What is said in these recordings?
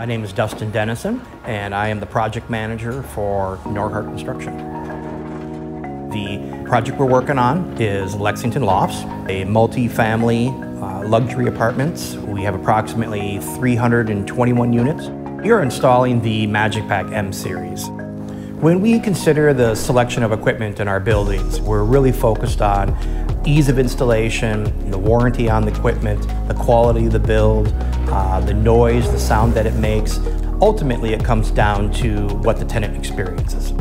My name is Dustin Dennison, and I am the project manager for Norhart Construction. The project we're working on is Lexington Lofts, a multi-family uh, luxury apartments. We have approximately 321 units. Are installing the MagicPak M series. When we consider the selection of equipment in our buildings, we're really focused on ease of installation, the warranty on the equipment, the quality of the build, uh, the noise, the sound that it makes. Ultimately, it comes down to what the tenant experiences.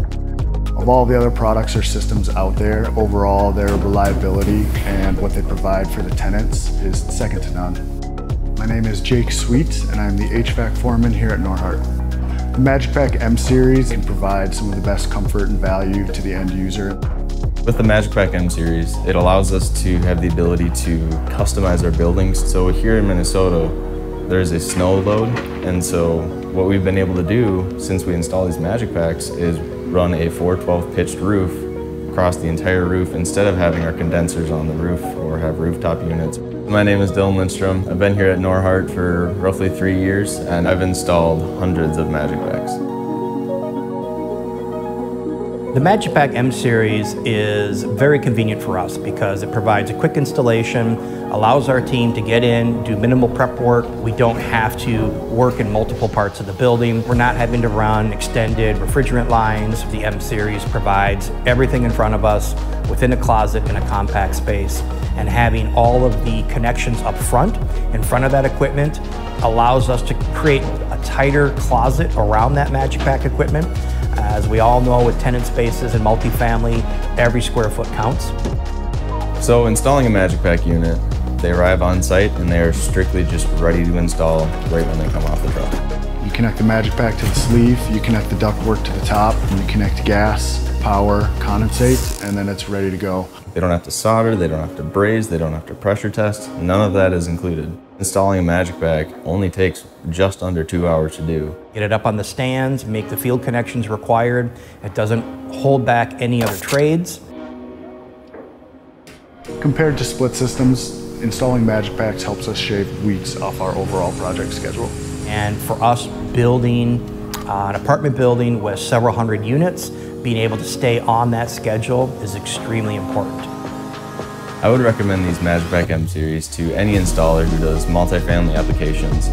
Of all the other products or systems out there, overall their reliability and what they provide for the tenants is second to none. My name is Jake Sweet and I'm the HVAC foreman here at Norhart. The MagicPak M series can provide some of the best comfort and value to the end user. With the MagicPak M series, it allows us to have the ability to customize our buildings. So here in Minnesota, there's a snow load, and so what we've been able to do since we installed these MagicPaks is run a 412 pitched roof across the entire roof instead of having our condensers on the roof or have rooftop units. My name is Dylan Lindstrom. I've been here at Norhart for roughly three years and I've installed hundreds of MagicPaks. The MagicPak M series is very convenient for us because it provides a quick installation, allows our team to get in, do minimal prep work. We don't have to work in multiple parts of the building. We're not having to run extended refrigerant lines. The M series provides everything in front of us within a closet in a compact space and having all of the connections up front in front of that equipment allows us to create a tighter closet around that MagicPak equipment as we all know with tenant spaces and multifamily, every square foot counts. So installing a MagicPak unit, they arrive on site and they are strictly just ready to install right when they come off the truck. You connect the MagicPak to the sleeve, you connect the ductwork to the top, and you connect gas, power, condensate, and then it's ready to go. They don't have to solder, they don't have to braze, they don't have to pressure test. None of that is included. Installing a MagicPak only takes just under two hours to do. Get it up on the stands, make the field connections required. It doesn't hold back any other trades. Compared to split systems, installing MagicPaks helps us shave weeks off our overall project schedule. And for us building uh, an apartment building with several hundred units, being able to stay on that schedule is extremely important. I would recommend these MagicPak M series to any installer who does multifamily applications.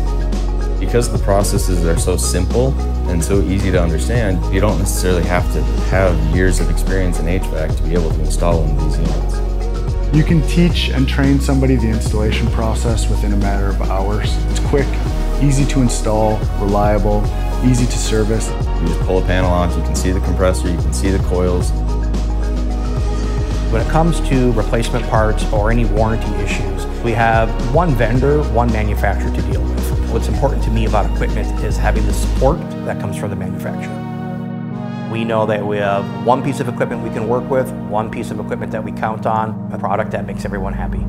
Because the processes are so simple and so easy to understand, you don't necessarily have to have years of experience in HVAC to be able to install one of these units. You can teach and train somebody the installation process within a matter of hours. It's quick, easy to install, reliable, easy to service. You just pull a panel off, you can see the compressor, you can see the coils, when it comes to replacement parts or any warranty issues, we have one vendor, one manufacturer to deal with. What's important to me about equipment is having the support that comes from the manufacturer. We know that we have one piece of equipment we can work with, one piece of equipment that we count on, a product that makes everyone happy.